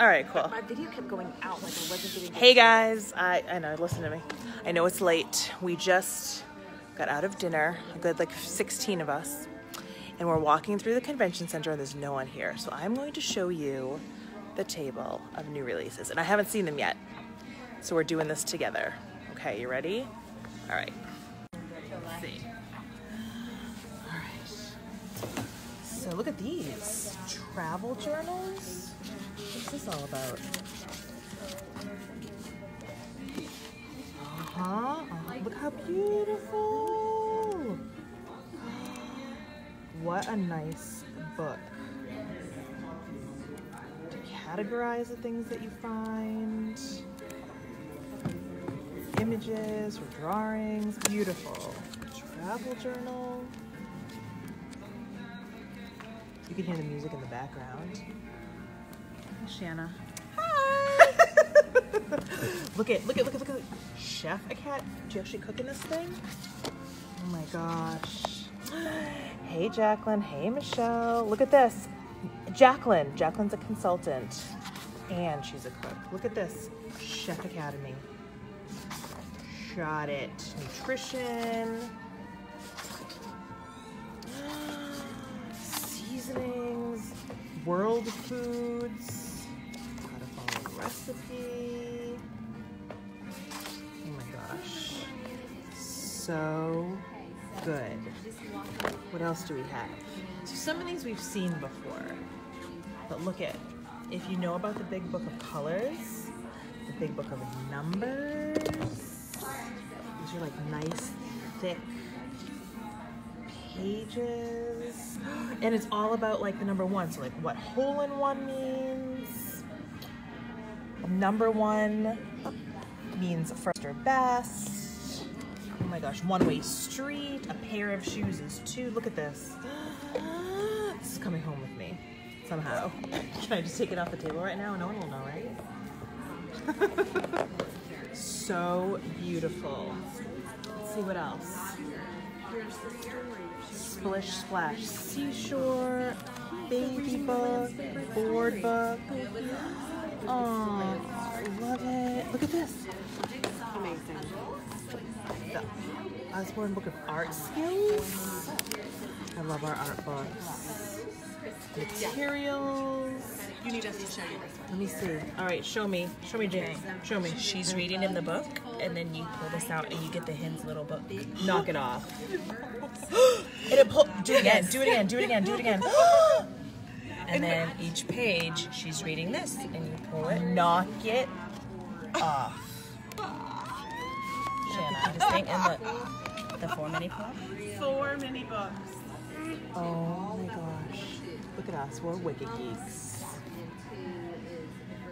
All right, cool. My video kept going out like I wasn't getting. Hey guys, I, I know, listen to me. I know it's late. We just got out of dinner, a good like 16 of us, and we're walking through the convention center and there's no one here. So I'm going to show you the table of new releases, and I haven't seen them yet. So we're doing this together. Okay, you ready? All right. Let's see. All right. So look at these travel journals. This all about? Uh-huh. uh-huh. Look how beautiful. What a nice book. To categorize the things that you find. Images or drawings. Beautiful. Travel journal. You can hear the music in the background. Hi, Shanna. look at, look at, look at, look at. Chef a cat. Do you actually cook in this thing? Oh my gosh. Hey, Jacqueline. Hey, Michelle. Look at this. Jacqueline. Jacqueline's a consultant. And she's a cook. Look at this. Chef Academy. Shot it. Nutrition. Seasonings. World foods. Recipe. Oh my gosh. So good. What else do we have? So some of these we've seen before. But look at, if you know about the big book of colors, the big book of numbers, these are like nice, thick pages. And it's all about like the number one. So like what hole in one means. Number one means first or best. Oh my gosh, one way street, a pair of shoes is two. Look at this. This is coming home with me somehow. Oh. Can I just take it off the table right now? No one will know, right? so beautiful. Let's see what else. Splish Splash Seashore, Baby Book, Board Book. Oh, I love it. Look at this. Amazing. The Usborne Book of Art Skills. I love our art books. Materials. You need us to show you this one. Let me see. All right, show me. Show me, Jane. Show me. She's reading in the book, and then you pull this out, and you get the hens little book. Knock it off. and it pull, do it again. Do it again. Do it again. Do it again. And then each page, she's reading this, and you pull it. Knock it off. Shanna, this thing, and look, the four mini books. Four mini books. Oh my gosh. Look at us. We're wicked geeks.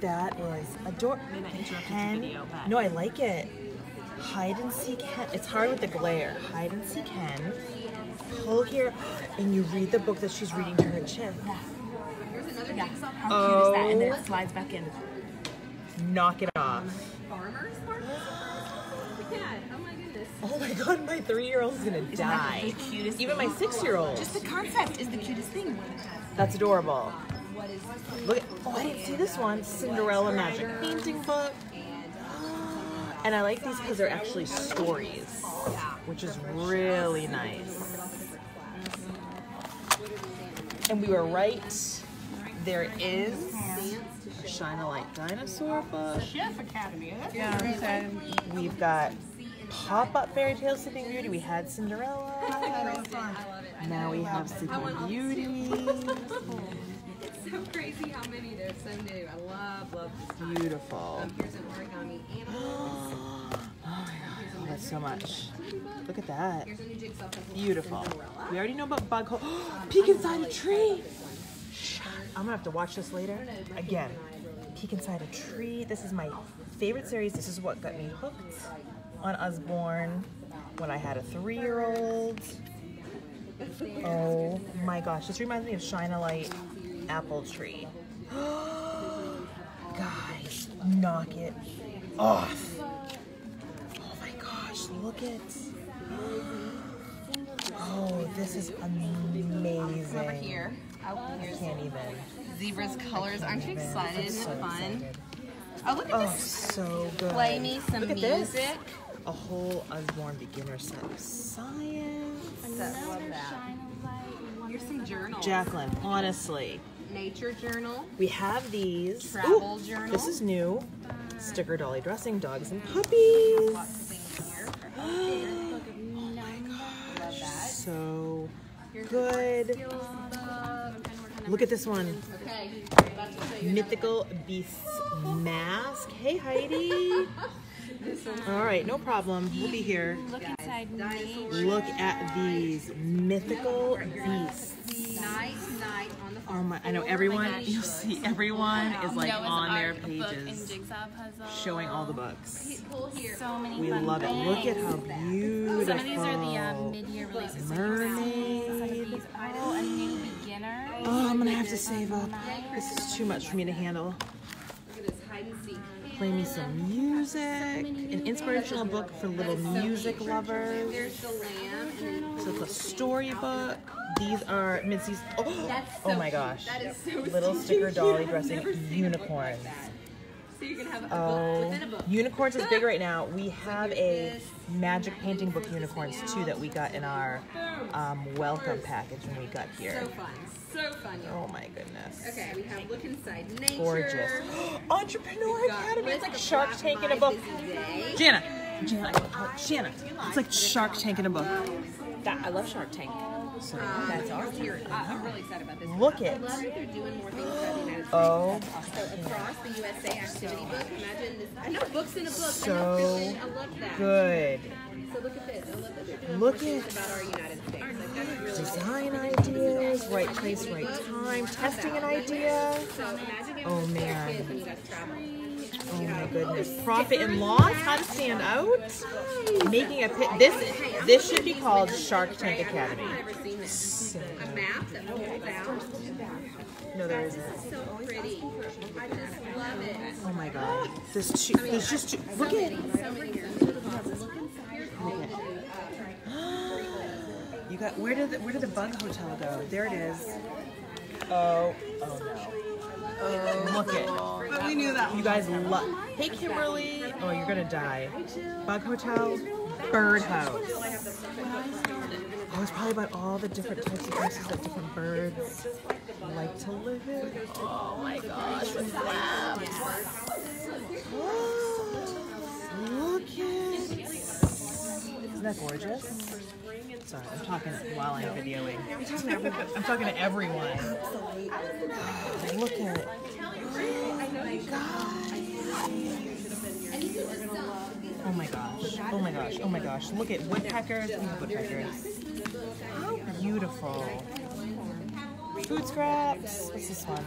That is ador. Then I interrupted your Pen- video, but- No, I like it. Hide and seek hen. It's hard with the glare. Hide and seek hen. Pull here, and you read the book that she's reading to her chin. Yeah. How cute is that? And then it oh. slides back in. Knock it off. Farmers market? Yeah, oh my goodness. Oh my god, my three-year-old's gonna die. the cutest Even my six-year-old. Just the concept is the cutest thing. That's adorable. Look at, oh, I didn't see this one. Cinderella Magic Painting Book. And I like these because they're actually stories, which is really nice. And we were right. There is a Shine a Light Dinosaur book. Chef Academy. That's Yeah. We've got Pop-Up Fairy Tale Sleeping Beauty. We had Cinderella. Now we have Sleeping Beauty. It's so crazy how many there's so new. I love, love this. Beautiful. Um, here's an origami animal. Oh my god, I love that so much. Look at that. Here's a new jigsaw. Beautiful. We already know about bug hole. Peek inside a tree. I'm gonna have to watch this later. Again. Peek inside a tree. This is my favorite series. This is what got me hooked on Usborne when I had a three-year-old. Oh my gosh, this reminds me of Shine a Light Apple Tree. Guys, knock it off. Oh my gosh, look at. Oh, this is amazing. Over here. Oh, I can't even. Zebra's colors. Aren't you excited? Isn't so it fun? excited. Oh, look at Oh, this. so good. Play me some Look at this. music. A whole Usborne beginner set of science. I love that. Here's some journals. Jacqueline, honestly, Nature journal. we have these. Travel Ooh, journal. This is new. Sticker dolly dressing dogs and puppies. Lots of things here. Oh love that. So Here's good. The skills book. Look at this one. Okay, about to show you. Mythical Beasts mask. Hey Heidi. All right, no problem. We'll be here. Look inside Look at these mythical beasts. Night, night on the Oh my! I know everyone. You'll see everyone is like Noah's on their Ark book and pages, showing all the books. Pull here. So many We fun love it. Look at how beautiful. Some of these are the um, mid-year releases. Some of Mermaid. these. Oh, a new beginner. Oh, I'm gonna have to save up. This is too much for me to handle. Play me some music. An inspirational book for little music lovers. There's the lamb. So it's a storybook. These are mid-season. Oh, oh my gosh! That is so Little sticker dolly dressing never seen a book unicorns. Like that. So you can have a book Oh, within a book. unicorns is big right now. We have a magic painting book unicorns too that we got in our um, welcome package when we got here. So fun. So fun. y'all. Oh my goodness. Okay, we have look inside nature. Gorgeous. Entrepreneur Academy. It's like Shark Tank in a book. Jana. Jana. I can call it Jana. It's like Shark Tank in a book. That, I love Shark Tank. So Um, that's awesome. here, I- I'm really excited about this. Look I it. love that they're doing more things about the United States. Oh. So across the USA activity book, imagine this. I know books in a book. I know. I love that. Good. So look at this. I love that they're doing Look more things at- about our United States. Like that's really Design ideas, right place, right time, testing an idea. So imagine giving Oh, this to your man. kids when you guys travel. Goodness. Profit and loss, how to stand out. Making a pit. This this should be called Shark Tank Academy. This. Out. No, there isn't. So it. Oh my god. There's two. There's just two. Look at. So here. You got. Where did the, where did the bug hotel go? There it is. Oh. Oh no. Oh, look it. But we knew that. You guys love. Hey Kimberly. Oh, you're gonna die. Bug hotel. Bird house. Oh, it's probably about all the different types of places that different birds like to live in. Oh my gosh, the flaps. Look at Isn't that gorgeous? Sorry, I'm talking while I'm videoing. I'm talking to everyone. Look at it. Oh my gosh. Oh my gosh. Oh my gosh. Look at woodpeckers. Woodpeckers. How beautiful. Food scraps. What's this one?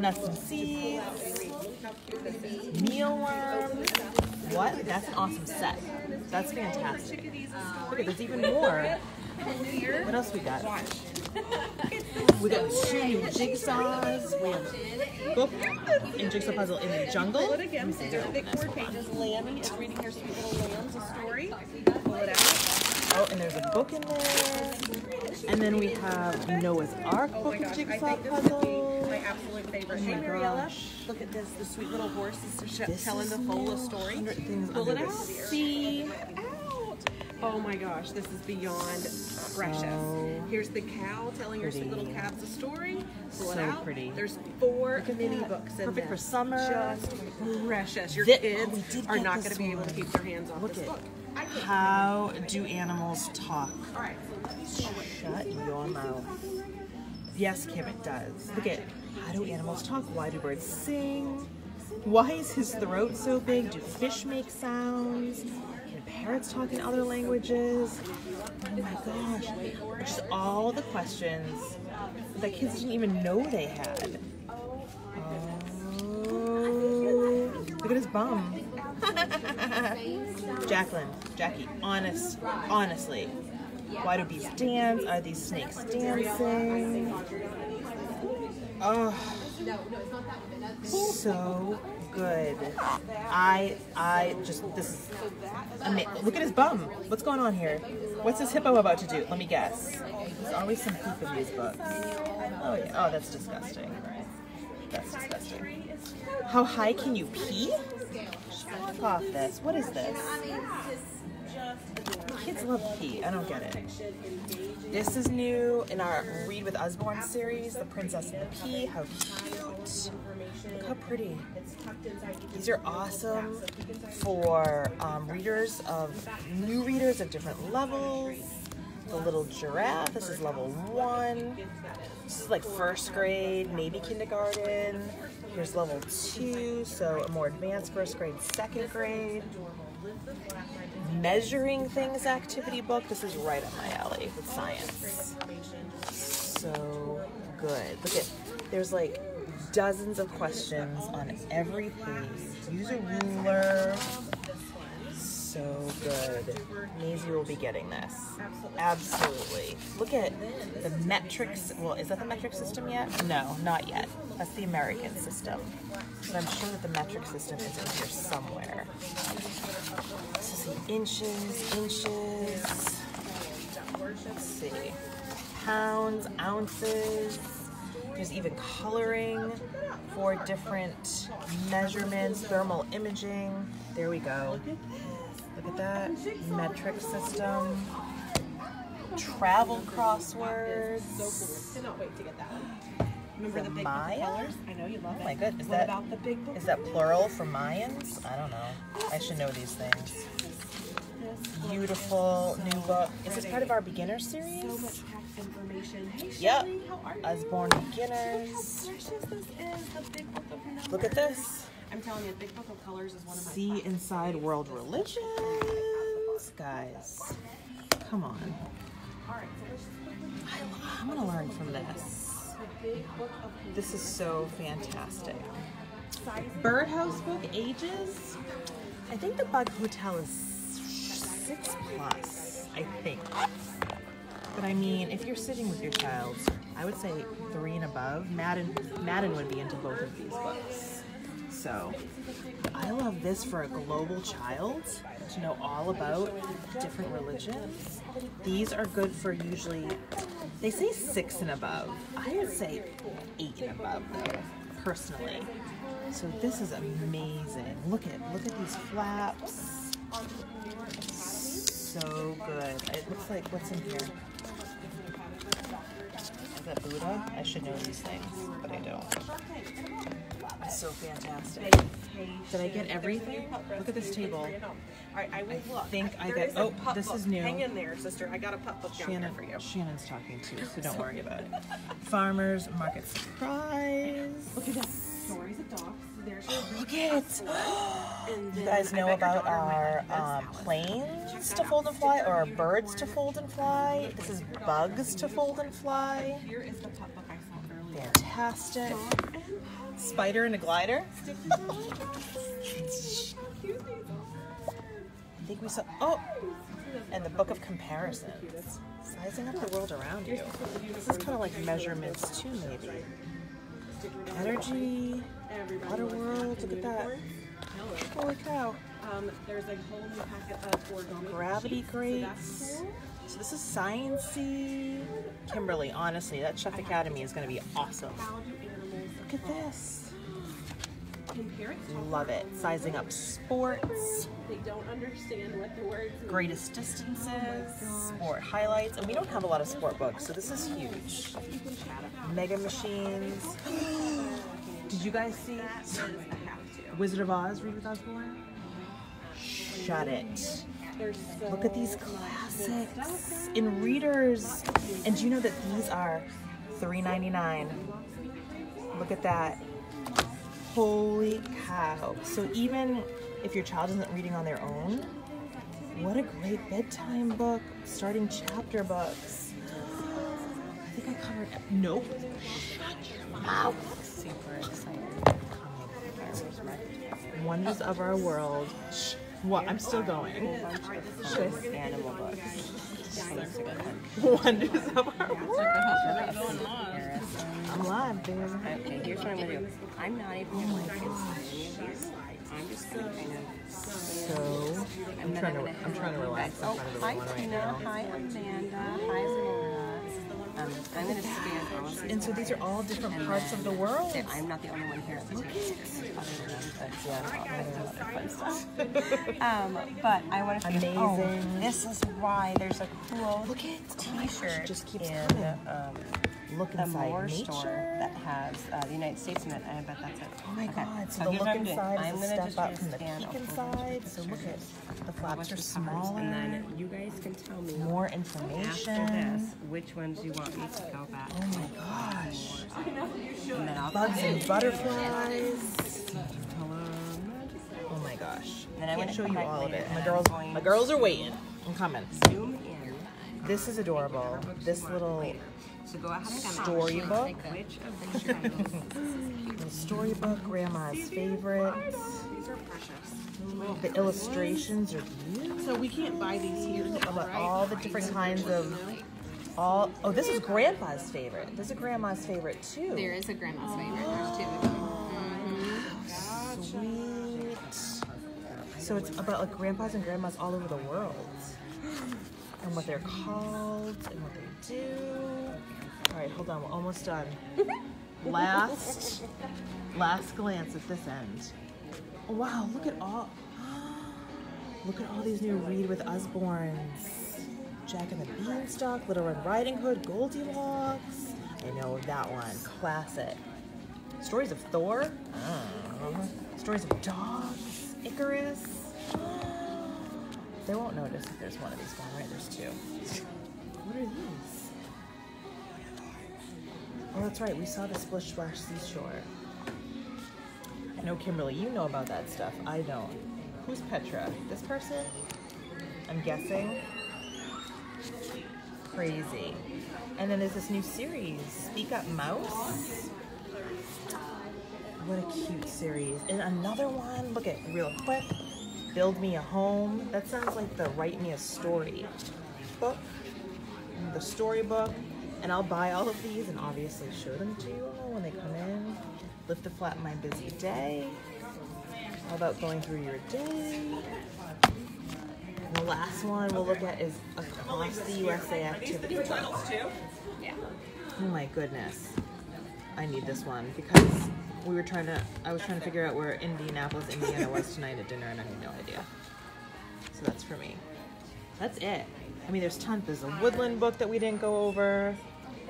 Nuts and seeds. Mealworms. What? That's an awesome set. That's fantastic. Look at there's even more. What else we got? We got two new jigsaws. We have book and jigsaw puzzle in the jungle. Pull it again. There's big word pages. Lammy is reading her sweet little lambs a story. Pull it out. Oh, and there's a book in there. And then we have Noah's Ark Oh book and I jigsaw think this is puzzle. my absolute favorite. Oh hey Mariella, look at this. The sweet little horse is telling the whole story. Pull it out. sea. Out. Oh my gosh, this is beyond precious. Here's the cow telling her sweet little pretty. calves a story. Pull it So out. pretty. There's four mini that. books in Perfect for this. summer. Just precious. Your oh, kids did are not going to be able to keep their hands off Look this at book. How do animals talk? Shut your mouth. Yes, Kim, it does. Look at how do animals talk? Why do birds sing? Why is his throat so big? Do fish make sounds? Can parrots talk in other languages? Oh my gosh. Just all the questions that kids didn't even know they had. Oh, look at his bum. Jacqueline, Jackie, honest, honestly, why do bees dance? Are these snakes dancing? Oh, so good. I, I just this Look at his bum. What's going on here? What's this hippo about to do? Let me guess. There's always some poop in these books. Oh yeah. Oh, that's disgusting. That's disgusting. How high can you pee? Fuck off this. What is this? Kids love pee. I don't get it. This is new in our Read with Usborne series, The Princess and the Pea. How cute. Look how pretty. These are awesome for um, readers of new readers of different levels. The little giraffe. This is level one. This is like first grade, maybe kindergarten. Here's level two, so a more advanced first grade, second grade. Measuring things activity book. This is right up my alley with science. So good. Look at there's like dozens of questions on every page. Use a ruler. So good. Maisie will be getting this. Absolutely. Look at the metrics. Well, is that the metric system yet? No, not yet. That's the American system. But I'm sure that the metric system is in here somewhere. Is the inches, inches. Let's see. Pounds, ounces. There's even coloring for different measurements, thermal imaging. There we go. Look at that. Metric system. Travel crosswords. Cannot wait to get that one. Remember The big Maya? colors? I know you love Oh it. my good. Is what that about the big book? is that plural for Mayans? I don't know. I should know these things. Beautiful new book. Is this part of our beginner series? So much packed information. Hey, Yep. Shelly, how are you? Usborne How Beginners. precious this is. The big book of numbers. Look at this. I'm telling you, Big Book of Colors is one of my See inside world religions, guys. Come on. All right, so let's just quickly I, I'm gonna learn from this. the Big Book of This is so fantastic. Birdhouse book ages. I think the Bug Hotel is six plus. I think. But I mean, if you're sitting with your child, I would say three and above. Madden, Madden would be into both of these books. So, I love this for a global child to know all about different religions. These are good for usually, they say six and above. I would say eight and above though, personally. So this is amazing. Look at look at these flaps. So good. It looks like what's in here. Is that Buddha? I should know these things, but I don't. So fantastic. Did I get everything? Look at this table. Right, I think I got- oh, this book. is new. Hang in there, sister. I got a pup book down Shannon, for you. Shannon's talking too, so don't worry about it. Farmers Market Surprise. Look at that. Stories of dogs. There's your Look at And You guys know about our um, planes to fold and fly or our birds to fold and fly. This is bugs to fold and fly. Here is the pup book I saw earlier. Fantastic. Spider and a glider. I think we saw. Oh, and the book of comparisons. Sizing up the world around you. This is kind of like measurements too, maybe. Energy, water world. Look at that. Holy cow. Um, there's a whole new packet of origami. Gravity sheets, so grates. So this is sciencey. Kimberly, honestly, that Chef Academy is going to be awesome. How do animals Look at this. Love it. Sizing up sports, They don't understand what the words mean. greatest distances, oh sport highlights, and we don't have a lot of sport books, so this is huge. Mega machines. Did you guys see Wizard of Oz? Read with Usborne. Shut it. Look at these classics in readers. And do you know that these are $3.99? Look at that. Holy cow. So even if your child isn't reading on their own, what a great bedtime book, starting chapter books. I think I covered. Nope. Shut your mouth. Super excited. Wonders of our world. Shh. What? I'm still oh, going. Animal books. Wonders of our world. I'm live, baby. Okay, here's what I'm gonna do. I'm not even gonna like any of these. I'm just gonna kind of. So I'm trying to I'm trying to relax Oh, hi everyone right Tina. Hi Amanda. Hi Laura. Um, I'm going to scan Alice's And so these are all different parts of the world. I'm not the only one here at the table. Other than them, but yeah, other fun stuff. um, but I want to Amazing. Oh, this is why there's a cool Look T-shirt just keeps in coming. um, Look the inside Moore nature. store that has uh, the United States in it. I bet that's it. Oh my Okay, god, so so the look what I'm doing. inside I'm is a step up from the peek a whole bunch inside. So look at the flaps are smaller. And then you guys can tell me more information. after this which ones you want me to go back. Oh my gosh. And then I'll Bugs and butterflies. Oh my gosh. And Then I'm gonna show you all of it. My girls, my girls are waiting. I'm coming. Zoom in. This is adorable. This little So go ahead and storybook. Which of these titles? little storybook, grandma's favorites. These are precious. The illustrations are beautiful. So we can't buy these here now, About right? all the different kinds of all. Oh, this is grandpa's favorite. This is grandma's favorite too. There is a grandma's favorite. There's two of them. Sweet. So it's about like grandpas and grandmas all over the world. And what they're called and what they do. All right, hold on, we're almost done. Last, last glance at this end. Oh, wow, look at all, look at all these new Read with Usbornes. Jack and the Beanstalk, Little Red Riding Hood, Goldilocks. I know that one, classic. Stories of Thor. Oh. Stories of dogs. Icarus. They won't notice if there's one of these gone, right? There's two. What are these? Oh, that's right. We saw the Splish Splash Seashore. I know, Kimberly, you know about that stuff. I don't. Who's Petra? This person? I'm guessing. Crazy. And then there's this new series, Speak Up Mouse. What a cute series. And another one, look at real quick. Build Me a Home. That sounds like the Write Me a Story book. The storybook. And I'll buy all of these and obviously show them to you all when they come in. Lift the flap my busy day. How about going through your day? The last one we'll look at is across the USA activity. Yeah. Oh my goodness. I need this one because we were trying to, I was trying to figure out where Indianapolis, Indiana was tonight at dinner and I had no idea. So that's for me. That's it. I mean, there's tons. There's a woodland book that we didn't go over.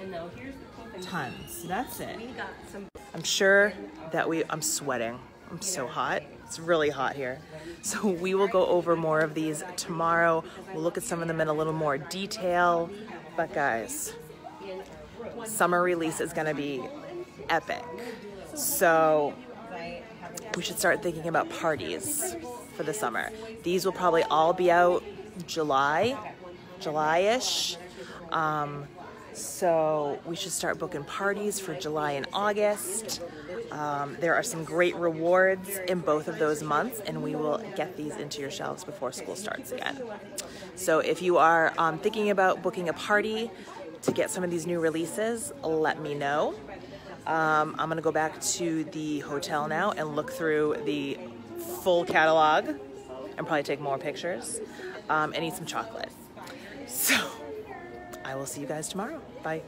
And now here's the cool thing. Tons. That's it. We got some. I'm sure that we, I'm sweating. I'm so hot. It's really hot here. So we will go over more of these tomorrow. We'll look at some of them in a little more detail. But guys, summer release is going to be epic. So we should start thinking about parties for the summer. These will probably all be out July, July-ish. Um, so we should start booking parties for July and August. Um, there are some great rewards in both of those months, and we will get these into your shelves before school starts again. So if you are um, thinking about booking a party to get some of these new releases, let me know. Um, I'm gonna go back to the hotel now and look through the full catalog and probably take more pictures um, and eat some chocolate. So I will see you guys tomorrow. Bye.